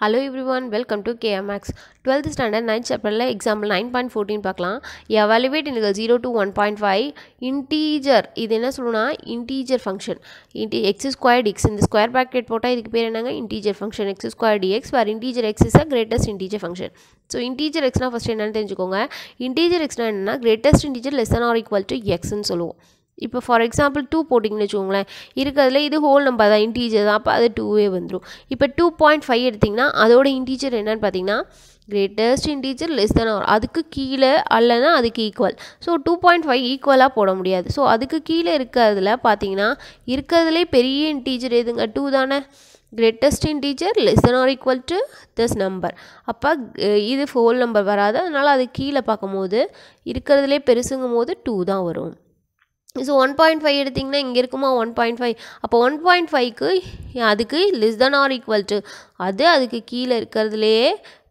Hello everyone welcome to KMX twelfth standard ninth சாப்டரில் example nine point fourteen பார்க்கலாம். Evaluate எனக்கு zero to one point five integer இது என்ன சொல்லணும்னா integer function into x square x இந்த square bracket போட்டால் இதுக்கு பேர் என்னங்க? Integer function x square dx வேறு integer x is a greatest integer function so integer எக்ஸ்னால் first என்னென்னு தெரிஞ்சுக்கோங்க. இன்டீஜர் எக்ஸ்னால் என்னன்னா greatest integer less or equal to எக்ஸ்ன்னு சொல்லுவோம். இப்போ ஃபார் எக்ஸாம்பிள் டூ போட்டிங்கன்னு வச்சுக்கோங்களேன் இருக்கிறதுல இது ஹோல் நம்பர் தான் இன்டீஜர் தான் அப்போ அது டூவே வந்துடும் இப்போ டூ பாயிண்ட் ஃபைவ் எடுத்திங்கன்னா அதோட இன்டீஜர் என்னன்னு பார்த்தீங்கன்னா greatest integer less than or அதுக்கு கீழே அல்லனா அதுக்கு equal so two point five ஈக்குவலாக போட முடியாது. ஸோ அதுக்கு கீழே இருக்கிறதுல பார்த்தீங்கன்னா இருக்கிறதுலே பெரிய இன்டீஜர் எதுங்க? டூ தானே. Greatest integer less than or equal to this number அப்போ இது ஃபோல் நம்பர் வராது. அதனால் அது கீழே பார்க்கும்போது இருக்கிறதுலே பெருசுங்கும் போது டூ தான் வரும். ஸோ ஒன் பாயிண்ட் ஃபைவ் எடுத்திங்கன்னா இங்கே இருக்குமா ஒன் பாயிண்ட் ஃபைவ் அப்போ ஒன் பாயிண்ட் ஃபைவ்க்கு அதுக்கு less than or equal to அது அதுக்கு கீழே இருக்கிறதுலையே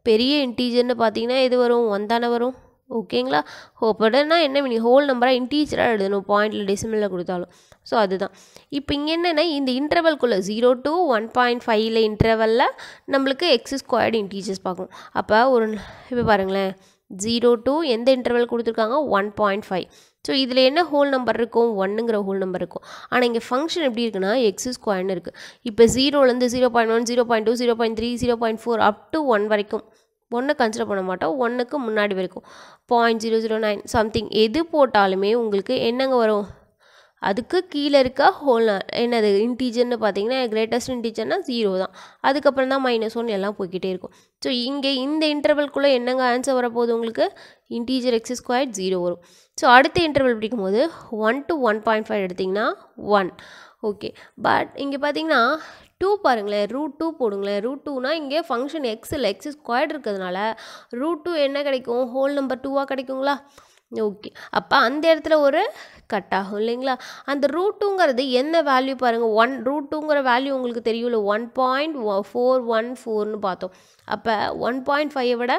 பெரிய இன்டீஜர்னு பார்த்தீங்கன்னா எது வரும்? ஒன் தானே வரும். ஓகேங்களா ஹோப்படனா என்ன நீ ஹோல் நம்பராக இன்டீஜராக எழுதணும் பாயிண்டில் டெசிமலில் கொடுத்தாலும். ஸோ அதுதான். இப்போ இங்கே என்னென்னா இந்த இன்டர்வல்குள்ளே ஜீரோ டு ஒன் பாயிண்ட் ஃபைவ்ல இன்டர்வலில் நம்மளுக்கு எக்ஸ் ஸ்கொயர்டு இன்டீஜர்ஸ் பார்க்கும் அப்போ ஒரு இப்போ பாருங்களேன். ஜீரோ டு எந்த இன்டர்வல் கொடுத்துருக்காங்க? ஒன் பாயிண்ட் ஃபைவ் ஸோ இதில் என்ன ஹோல் நம்பர் இருக்கும்? ஒன்னுங்கிற ஹோல் நம்பர் இருக்கும். ஆனால் இங்கே ஃபங்க்ஷன் எப்படி இருக்குன்னா எக்ஸ் ஸ்கொயர்னு இருக்குது இப்போ ஜீரோலேருந்து zero point one zero point two zero point three zero point four up to one வரைக்கும். ஒன்றை கன்சிடர் பண்ண மாட்டோம். ஒன்றுக்கு முன்னாடி வரைக்கும். Point zero zero nine something எது போட்டாலுமே உங்களுக்கு என்னங்க வரும்? அதுக்கு கீழே இருக்க ஹோல் என்னது இன்டீஜர்னு பார்த்தீங்கன்னா கிரேட்டஸ்ட் இன்டீஜர்னா ஜீரோ தான். அதுக்கப்புறம் தான் மைனஸ் ஒன் எல்லாம் போய்கிட்டே இருக்கும். ஸோ இங்கே இந்த இன்டர்வல்குள்ளே என்னங்க ஆன்சர் வரப்போகுது உங்களுக்கு? இன்டீஜர் எக்ஸ் ஸ்கொயர் ஜீரோ வரும். ஸோ அடுத்த இன்டர்வல் பிடிக்கும் போது one to one point five எடுத்திங்கன்னா ஒன் ஓகே பட் இங்கே பார்த்தீங்கன்னா டூ பாருங்களேன் ரூட் டூ போடுங்களேன். ரூட் டூனா இங்கே ஃபங்க்ஷன் எக்ஸில் எக்ஸ் ஸ்கொயர் இருக்கிறதுனால ரூட் டூ என்ன கிடைக்கும்? ஹோல் நம்பர் டூவாக கிடைக்குங்களா? ஓகே. அப்போ அந்த இடத்துல ஒரு கட் ஆகும் இல்லைங்களா? அந்த ரூட் டூங்கிறது என்ன வேல்யூ பாருங்கள் ஒன் ரூட் டூங்கிற வேல்யூ உங்களுக்கு தெரியும்ல? ஒன் பாயிண்ட் ஃபோர் ஒன் ஃபோர்னு பார்த்தோம். அப்போ ஒன் பாயிண்ட் ஃபைவை விட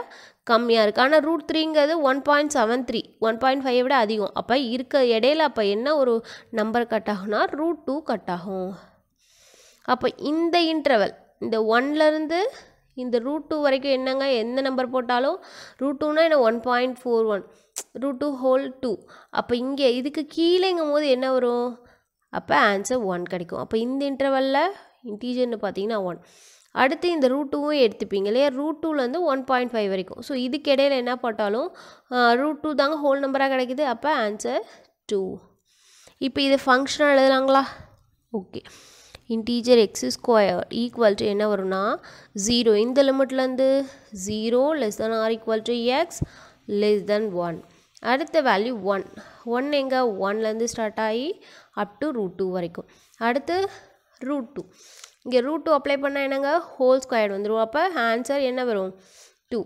கம்மியாக இருக்குது ஆனால் root த்ரீங்கிறது one point seven three one point ஃபைவை விட அதிகம். அப்போ இருக்க இடையில அப்போ என்ன ஒரு நம்பர் கட் ஆகும்னா ரூட் டூ கட் ஆகும் அப்போ இந்த இன்டர்வல் இந்த ஒன்லேருந்து இந்த ரூட் டூ வரைக்கும் என்னங்க? எந்த நம்பர் போட்டாலும் ரூட் டூனா என்ன? One point four one root two whole two அப்போ இங்கே இதுக்கு கீழேங்கும் போது என்ன வரும்? அப்போ ஆன்சர் ஒன் கிடைக்கும். அப்போ இந்த இன்டர்வலில் இன்டீஜர்னு பார்த்தீங்கன்னா ஒன் அடுத்து இந்த ரூட் டூவும் எடுத்துப்பீங்க இல்லையா? ரூட் டூலேருந்து ஒன் பாயிண்ட் ஃபைவ் வரைக்கும். ஸோ இதுக்கு இடையில என்ன போட்டாலும் ரூட் டூ தாங்க ஹோல் நம்பராக கிடைக்குது. அப்போ ஆன்சர் டூ இப்போ இது ஃபங்க்ஷனாக எழுதலாங்களா? Okay integer x square equal to என்ன வரும்னா ஜீரோ இந்த லிமிட்லேருந்து zero less than or equal to x less than one அடுத்த வேல்யூ ஒன் ஒன் எங்கே? ஒன்லேருந்து ஸ்டார்ட் ஆகி அப் டு ரூட் டூ வரைக்கும். அடுத்து ரூட் டூ இங்கே ரூட் டூ அப்ளை பண்ணால் என்னங்க? ஹோல் ஸ்கொயர் வந்துடும் அப்போ ஆன்சர் என்ன வரும்? டூ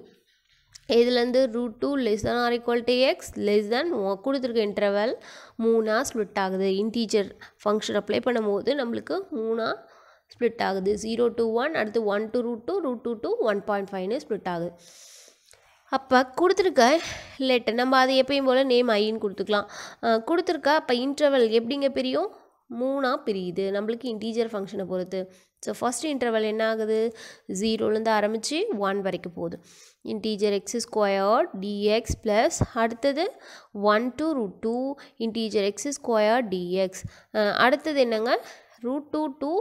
இதுலேருந்து root two less than or equal to x less than கொடுத்துருக்க இன்டர்வல் மூணாக ஸ்ப்ளிட் ஆகுது. இன்டீஜர் ஃபங்க்ஷன் அப்ளை பண்ணும்போது நம்மளுக்கு மூணாக ஸ்ப்ளிட் ஆகுது. ஜீரோ டூ ஒன் அடுத்து one two root two root two two one point ஃபைவ்னு ஸ்ப்ளிட் ஆகுது. அப்போ கொடுத்துருக்க லெட்டர் நம்ம அதை எப்பயும் போல் நேம் ஐன்னு கொடுத்துக்கலாம். கொடுத்துருக்க அப்போ இன்டர்வல் எப்படிங்க பிரியும்? மூணாக பிரியுது. நம்மளுக்கு இன்டீஜர் ஃபங்க்ஷனை பொறுத்து. ஸோ ஃபஸ்ட் இன்டர்வல் என்ன ஆகுது ஜீரோலேருந்து ஆரம்பித்து ஒன் வரைக்கும் போகுது. Integer x square dx plus அடுத்தது one two root two integer x square dx அடுத்தது என்னங்க? Root two two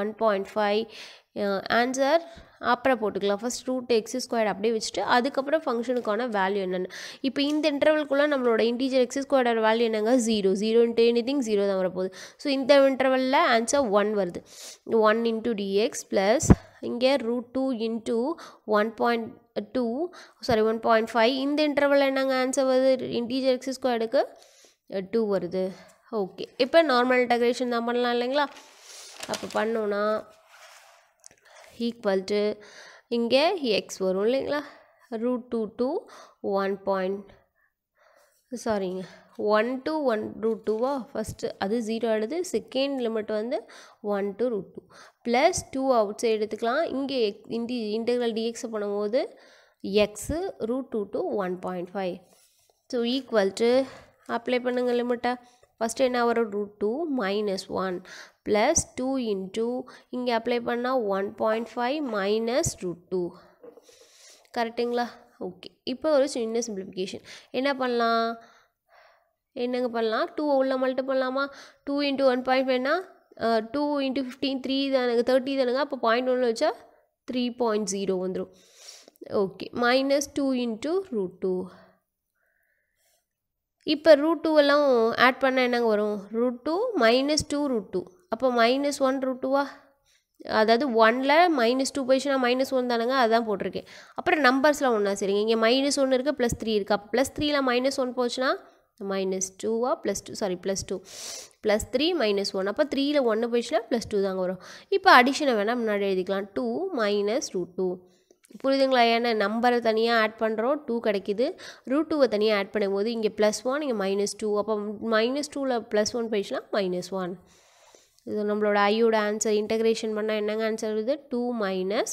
one point five answer அப்புறம் போட்டுக்கலாம். ஃபஸ்ட் ரூட் எக்ஸ் ஸ்கொயர் அப்படியே வச்சுட்டு அதுக்கப்புறம் ஃபங்க்ஷனுக்கான வேல்யூ என்னென்னு. இப்போ இந்த இன்டர்வல்குள்ளே நம்மளோட இன்டீஜர் எக்ஸ் ஸ்கொயரோட வேல்யூ என்னங்க? Zero zero into anything zero தான் வரப்போகுது. ஸோ இந்த இன்டர்வலில் ஆன்சர் ஒன் வருது. ஒன் இன்ட்டு டிஎக்ஸ் ப்ளஸ் இங்கே root two into one point two sorry one point five இந்த இன்டர்வலில் என்னங்க ஆன்சர் வருது? இன்டீஜர் எக்ஸ் ஸ்கொயருக்கு டூ வருது. ஓகே இப்போ நார்மல் இன்டகிரேஷன் தான் பண்ணலாம் இல்லைங்களா? அப்போ பண்ணோன்னா ஈக்குவல் டு இங்கே எக்ஸ் வரும் இல்லைங்களா? Root two two one point சாரிங்க ஒன் டு ஒன் ரூட் டூவா ஃபஸ்ட்டு அது ஜீரோ ஆகிடுது செகண்ட் லிமிட் வந்து one to root two plus two outside எடுத்துக்கலாம். இங்கே எக் இன்டி இன்டெக்ரல் டிஎக்ஸை பண்ணும்போது x root two two one point five so equal to apply பண்ணுங்கள் லிமிட்டை ஃபஸ்ட்டு என்ன வரும்? Root two minus one plus two into இங்கே அப்ளை பண்ணால் one point five minus root two கரெக்டுங்களா ஓகே இப்போ ஒரு சின்ன சிம்பிளிஃபிகேஷன் என்ன பண்ணலாம்? என்னங்க பண்ணலாம்? டூ உள்ள மல்ட்டு பண்ணலாமா? டூ இன்ட்டு ஒன் பாயிண்ட் ஃபைவ்னா டூ இன்ட்டு ஃபிஃப்டீன் த்ரீ தானுங்க தேர்ட்டி தானுங்க அப்போ பாயிண்ட் ஒன்று வச்சா த்ரீ பாயிண்ட் ஜீரோ வந்துடும் okay minus two into root two இப்போ ரூட் டூ எல்லாம் ஆட் பண்ணால் என்னங்க வரும்? Root two minus two root two அப்போ மைனஸ் ஒன் ரூட் டூவா அதாவது ஒனில் மைனஸ் டூ போயிடுச்சுன்னா மைனஸ் ஒன் தானுங்க? அதுதான் போட்டிருக்கேன். அப்புறம் நம்பர்ஸ்லாம் ஒன்றா சரிங்க. இங்கே மைனஸ் ஒன்று இருக்குது ப்ளஸ் த்ரீ இருக்குது அப்போ ப்ளஸ் த்ரீயில் மைனஸ் ஒன் போச்சுன்னா மைனஸ் டூவா plus two sorry plus two plus three minus one அப்போ த்ரீயில் ஒன்று போயிடுச்சுன்னா ப்ளஸ் டூ தாங்க வரும். இப்போ அடிஷனை வேணால் முன்னாடி எழுதிக்கலாம். டூ மைனஸ் ரூட் டூ புரியுதுங்களா? ஏன்னா நம்பரை தனியாக ஆட் பண்ணுறோம் டூ கிடைக்கிது. ரூட் டூவை தனியாக ஆட் பண்ணும்போது இங்கே ப்ளஸ் ஒன் இங்கே மைனஸ் டூ அப்போ மைனஸ் டூவில் ப்ளஸ் ஒன் போயிடுச்சுன்னா மைனஸ் ஒன் இது நம்மளோட ஐயோட ஆன்சர் இன்டகிரேஷன் பண்ணால் என்னங்க ஆன்சர் வருது? டூ மைனஸ்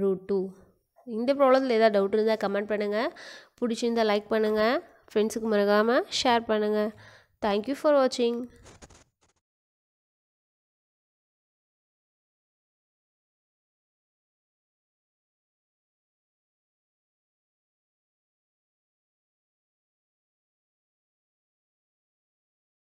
ரூட் டூ இந்த ப்ராப்ளத்தில் ஏதாவது டவுட் இருந்தால் கமெண்ட் பண்ணுங்கள் பிடிச்சிருந்தால் லைக் பண்ணுங்கள் ஃப்ரெண்ட்ஸுக்கு மறக்காமல் ஷேர் பண்ணுங்கள் தேங்க்யூ ஃபார் வாட்சிங்